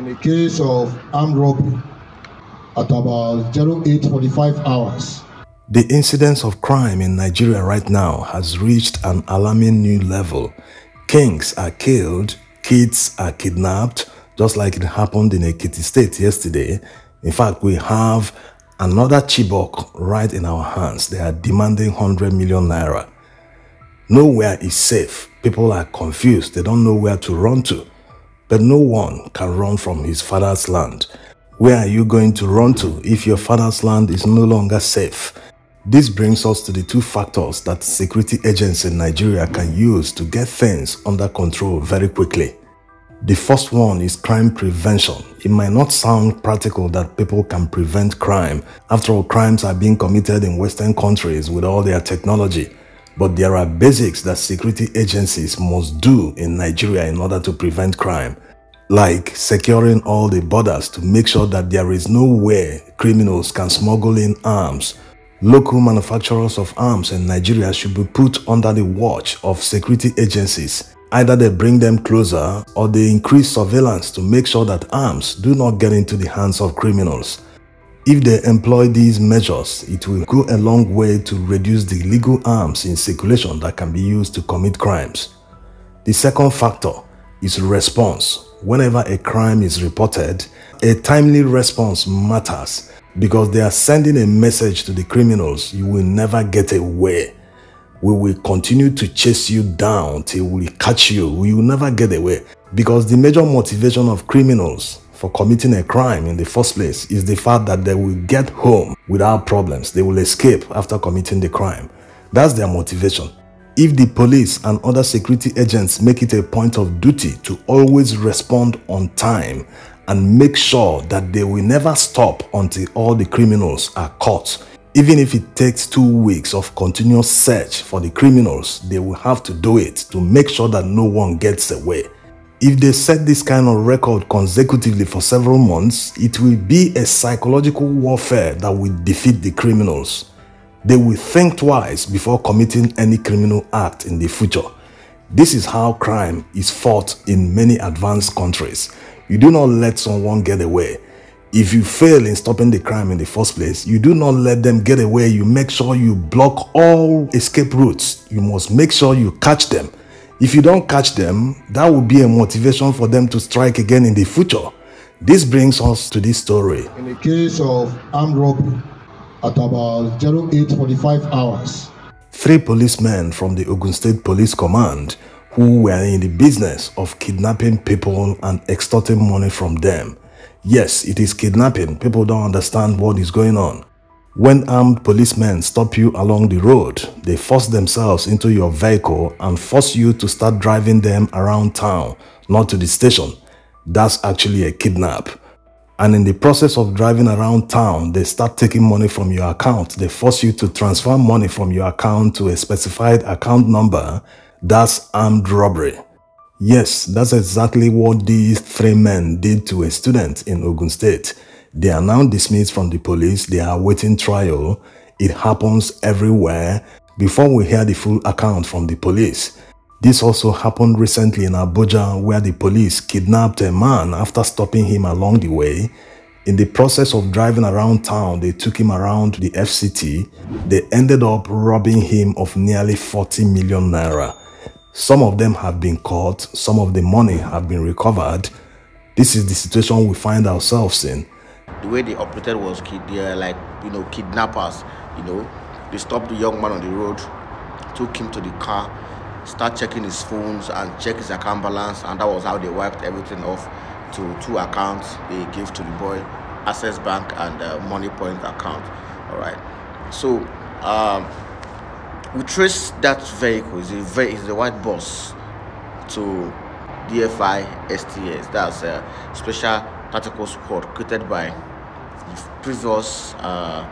in the case of armed robbery at about 0845 hours. The incidence of crime in Nigeria right now has reached an alarming new level. Kings are killed, kids are kidnapped, just like it happened in Ekiti State yesterday. In fact, we have another Chibok right in our hands. They are demanding 100 million naira. Nowhere is safe. People are confused. They don't know where to run to. But no one can run from his father's land. Where are you going to run to if your father's land is no longer safe? This brings us to the two factors that security agents in Nigeria can use to get things under control very quickly. The first one is crime prevention. It might not sound practical that people can prevent crime. After all, crimes are being committed in Western countries with all their technology. But there are basics that security agencies must do in Nigeria in order to prevent crime, like securing all the borders to make sure that there is no way criminals can smuggle in arms. Local manufacturers of arms in Nigeria should be put under the watch of security agencies. Either they bring them closer or they increase surveillance to make sure that arms do not get into the hands of criminals. If they employ these measures, it will go a long way to reduce the legal arms in circulation that can be used to commit crimes. The second factor is response. Whenever a crime is reported, a timely response matters because they are sending a message to the criminals you will never get away. We will continue to chase you down till we catch you. We will never get away because the major motivation of criminals for committing a crime in the first place is the fact that they will get home without problems. They will escape after committing the crime. That's their motivation. If the police and other security agents make it a point of duty to always respond on time and make sure that they will never stop until all the criminals are caught, even if it takes two weeks of continuous search for the criminals, they will have to do it to make sure that no one gets away. If they set this kind of record consecutively for several months, it will be a psychological warfare that will defeat the criminals. They will think twice before committing any criminal act in the future. This is how crime is fought in many advanced countries. You do not let someone get away. If you fail in stopping the crime in the first place, you do not let them get away. You make sure you block all escape routes. You must make sure you catch them if you don't catch them, that will be a motivation for them to strike again in the future. This brings us to this story. In the case of armed robbery at about 0845 hours, three policemen from the Ogun State Police Command who were in the business of kidnapping people and extorting money from them. Yes, it is kidnapping. People don't understand what is going on. When armed policemen stop you along the road, they force themselves into your vehicle and force you to start driving them around town, not to the station. That's actually a kidnap. And in the process of driving around town, they start taking money from your account. They force you to transfer money from your account to a specified account number. That's armed robbery. Yes, that's exactly what these three men did to a student in Ogun State. They are now dismissed from the police. They are awaiting trial. It happens everywhere before we hear the full account from the police. This also happened recently in Abuja where the police kidnapped a man after stopping him along the way. In the process of driving around town, they took him around to the FCT. They ended up robbing him of nearly 40 million naira. Some of them have been caught, some of the money have been recovered. This is the situation we find ourselves in the way they operated was they're like you know kidnappers you know. They stopped the young man on the road took him to the car start checking his phones and check his account balance and that was how they wiped everything off to two accounts they gave to the boy access bank and uh, Moniepoint account all right so um, we traced that vehicle is a is a white bus to dfi sts that's a special tactical squad created by the previous uh,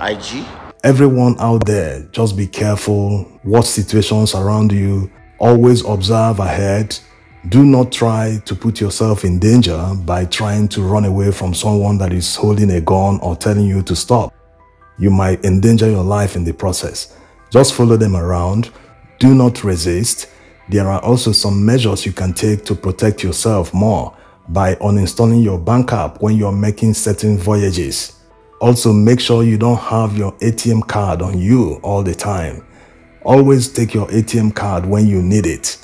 IG. Everyone out there, just be careful. Watch situations around you. Always observe ahead. Do not try to put yourself in danger by trying to run away from someone that is holding a gun or telling you to stop. You might endanger your life in the process. Just follow them around. Do not resist. There are also some measures you can take to protect yourself more by uninstalling your bank app when you're making certain voyages. Also, make sure you don't have your ATM card on you all the time. Always take your ATM card when you need it.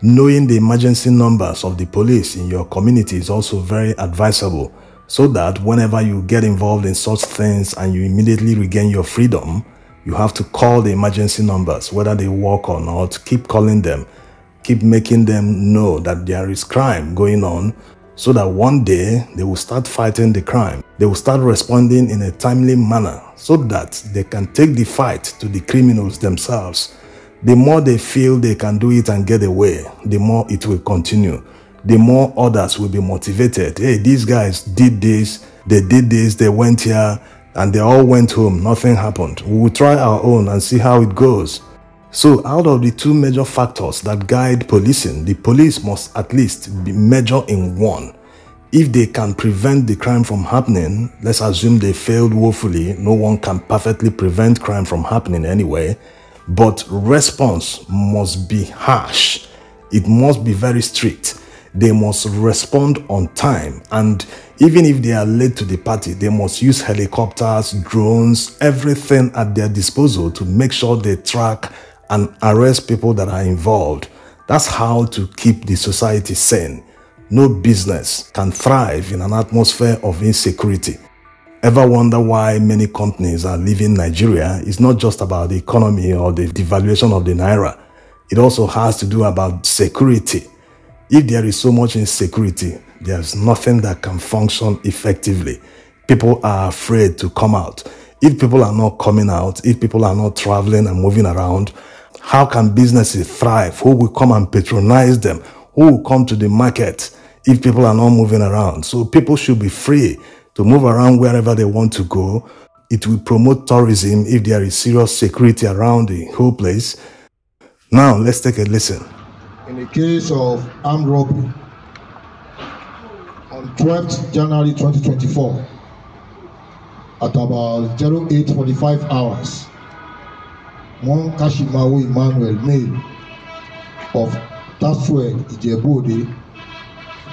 Knowing the emergency numbers of the police in your community is also very advisable so that whenever you get involved in such things and you immediately regain your freedom, you have to call the emergency numbers, whether they work or not, keep calling them, keep making them know that there is crime going on so that one day they will start fighting the crime. They will start responding in a timely manner so that they can take the fight to the criminals themselves. The more they feel they can do it and get away, the more it will continue the more others will be motivated. Hey, these guys did this, they did this, they went here, and they all went home. Nothing happened. We will try our own and see how it goes. So, out of the two major factors that guide policing, the police must at least be major in one. If they can prevent the crime from happening, let's assume they failed woefully, no one can perfectly prevent crime from happening anyway, but response must be harsh. It must be very strict they must respond on time. And even if they are late to the party, they must use helicopters, drones, everything at their disposal to make sure they track and arrest people that are involved. That's how to keep the society sane. No business can thrive in an atmosphere of insecurity. Ever wonder why many companies are leaving Nigeria? It's not just about the economy or the devaluation of the naira. It also has to do about security. If there is so much insecurity, there's nothing that can function effectively. People are afraid to come out. If people are not coming out, if people are not traveling and moving around, how can businesses thrive? Who will come and patronize them? Who will come to the market if people are not moving around? So people should be free to move around wherever they want to go. It will promote tourism if there is serious security around the whole place. Now, let's take a listen in the case of armed robbery on 12th January 2024 at about 0845 hours one Kashimawo Emmanuel male of Taswell Ijebu-Ode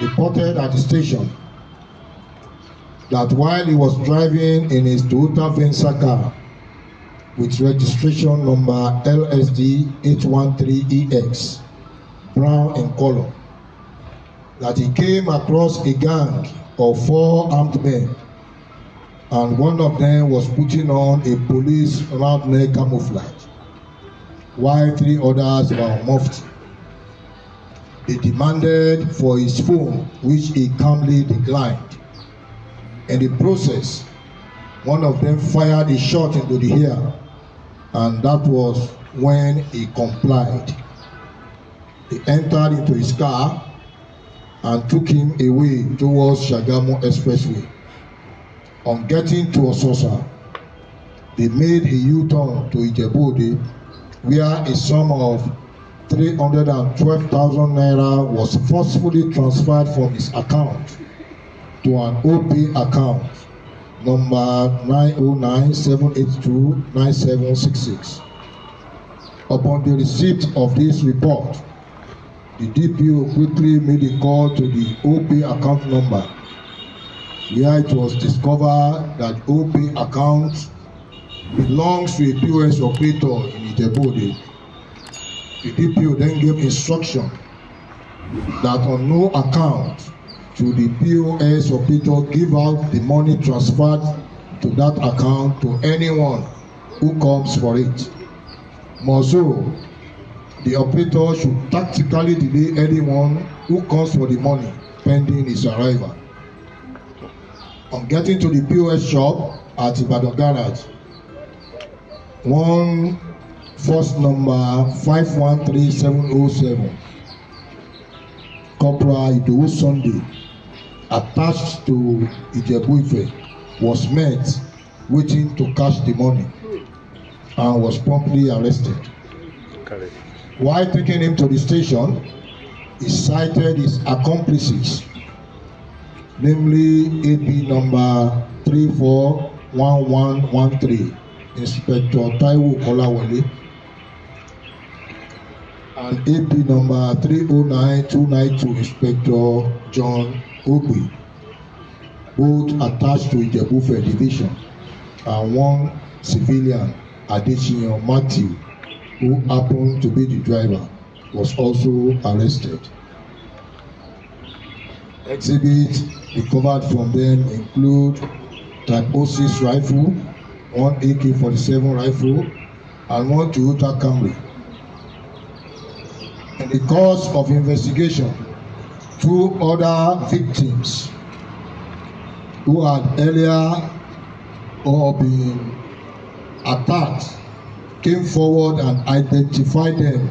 reported at the station that while he was driving in his Toyota Venza car with registration number LSD 813EX brown in color, that he came across a gang of four armed men, and one of them was putting on a police round neck camouflage, while three others were muffed. They demanded for his phone, which he calmly declined. In the process, one of them fired a shot into the air, and that was when he complied. He entered into his car and took him away towards Shagamu Expressway. On getting to Ososa, they made a U-turn to Ijebu-Ode, where a sum of 312,000 naira was forcefully transferred from his account to an OP account number 909-782-9766. Upon the receipt of this report, The DPO quickly made a call to the OP account number where it was discovered that OP account belongs to a POS operator in Ijebu-Ode. The DPO then gave instruction that on no account should the POS operator give out the money transferred to that account to anyone who comes for it. More the operator should tactically delay anyone who comes for the money pending his arrival. On getting to the POS shop at Ibadan garage, one first number five one three seven oh seven Corporal Idowu Sunday attached to Ijebu-Ife was met waiting to cash the money and was promptly arrested. While taking him to the station, he cited his accomplices, namely AP number 341113, Inspector Taiwo Kolawole, and AP number 309292, Inspector John Ogbe, both attached to Ijebufe division, and one civilian, Adesina Matthew, who happened to be the driver, was also arrested. Exhibits recovered from them include type 06 rifle, one AK-47 rifle, and one Toyota Camry. In the course of investigation, two other victims who had earlier or been attacked came forward and identified them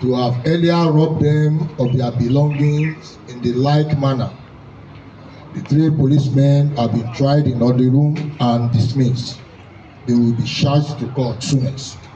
to have earlier robbed them of their belongings in the like manner. The three policemen have been tried in the room and dismissed. They will be charged to court soonest.